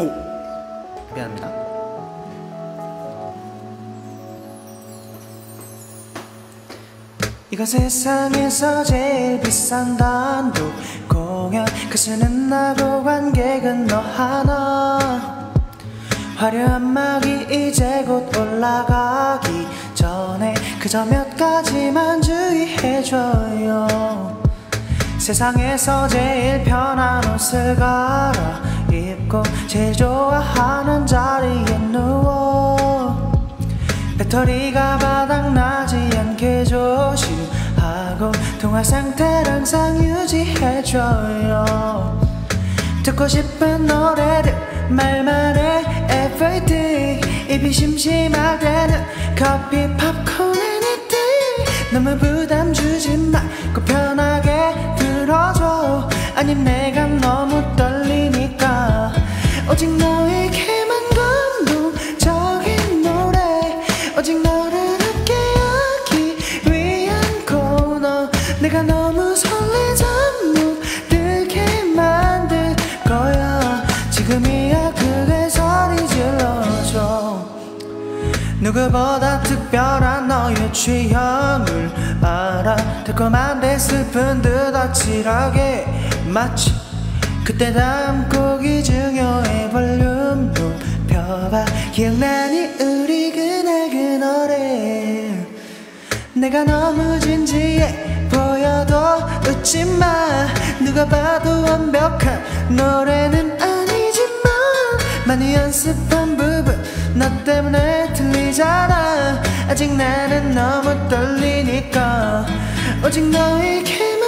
오. 미안합니다. 이거 세상에서 제일 비싼 단독 공연 가수는 나고 관객은 너 하나. 화려한 막이 이제 곧 올라가기 전에 그저 몇 가지만 주의해줘요. 세상에서 제일 편한 옷을 갈아 입고 제일 좋아하는 자리에 누워 배터리가 바닥나지 않게 조심하고 통화 상태를 항상 유지해줘요. 듣고 싶은 노래들 말만 해 everyday 입이 심심할 때는 커피 팝콘 anything. 너무 부담 주지 말 오직 너에게만 감동적인 노래 오직 너를 함께 하기 위한 코너. 내가 너무 설레자 못 들게 만들 거야. 지금이야 크게 소리 질러줘. 누구보다 특별한 너의 취향을 알아. 달콤한데 슬픈 듯 아찔하게 마치 그때 다음 곡이 높여봐 기억나니 우리 그날 그 노래? 내가 너무 진지해 보여도 웃지마. 누가 봐도 완벽한 노래는 아니지만 많이 연습한 부분 너 때문에 틀리잖아. 아직 나는 너무 떨리니까. 오직 너에게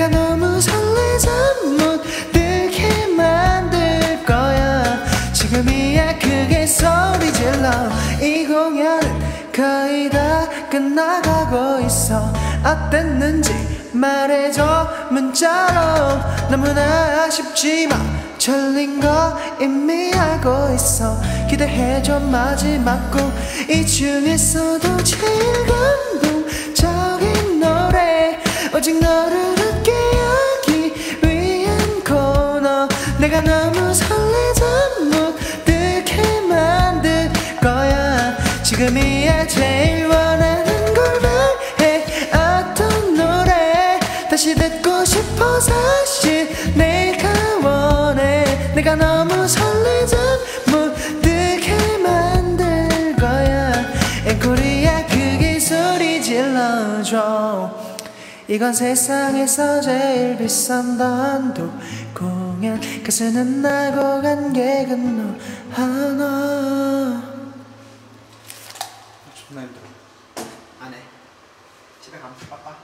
내가 너무 설레자 못 들게 만들 거야. 지금이야 크게 소리 질러. 이 공연은 거의 다 끝나가고 있어. 어땠는지 말해줘 문자로. 너무나 아쉽지만 졸린 거 이미 알고 있어. 기대해줘 마지막 곡이 중에서도 제일 감동적인 노래. 오직 너를 지금이야 제일 원하는 걸 말해 어떤 노래 다시 듣고 싶어 사실 내가 원해. 내가 너무 못 들게 만들 거야. 앵콜이야 크게 소리 질러줘. 이건 세상에서 제일 비싼 단독 공연. 가수는 나고 관객은 너 하나 존나 힘들어. 안 해. 집에 가면 빠빠.